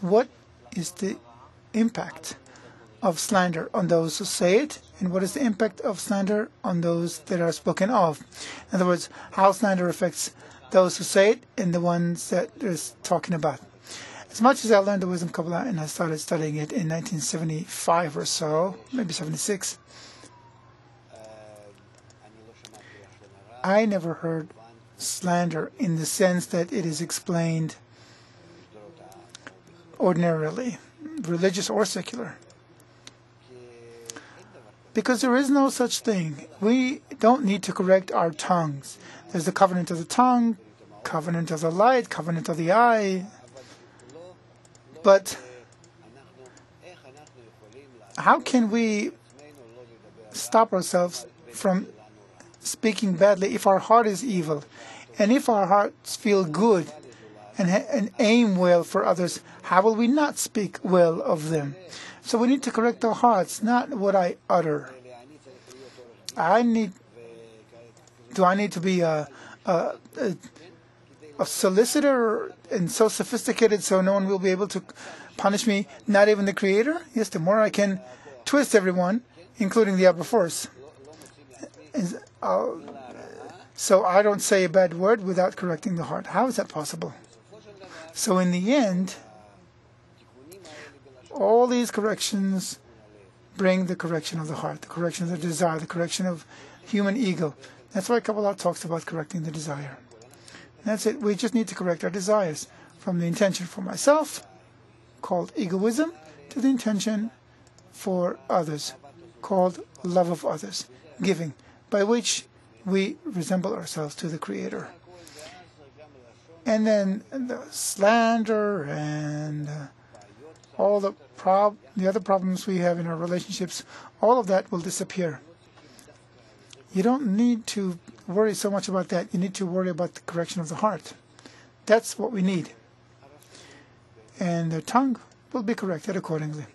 what is the impact of slander on those who say it, and what is the impact of slander on those that are spoken of? In other words, how slander affects those who say it and the ones that is talking about. As much as I learned the wisdom Kabbalah and I started studying it in 1975 or so, maybe 76, I never heard slander in the sense that it is explained ordinarily, religious or secular. Because there is no such thing. We don't need to correct our tongues. There's the covenant of the tongue, covenant of the light, covenant of the eye, but how can we stop ourselves from speaking badly if our heart is evil? And if our hearts feel good and, and aim well for others, how will we not speak well of them? So we need to correct our hearts, not what I utter. I need. Do I need to be a, a, a a solicitor and so sophisticated so no one will be able to punish me, not even the creator? Yes, the more I can twist everyone, including the upper force. Uh, so I don't say a bad word without correcting the heart. How is that possible? So in the end, all these corrections bring the correction of the heart, the correction of the desire, the correction of human ego. That's why Kabbalah talks about correcting the desire. That's it. We just need to correct our desires from the intention for myself, called egoism, to the intention for others, called love of others, giving, by which we resemble ourselves to the Creator. And then the slander and uh, all the prob- the other problems we have in our relationships, all of that will disappear. You don't need to worry so much about that. You need to worry about the correction of the heart. That's what we need. And the tongue will be corrected accordingly.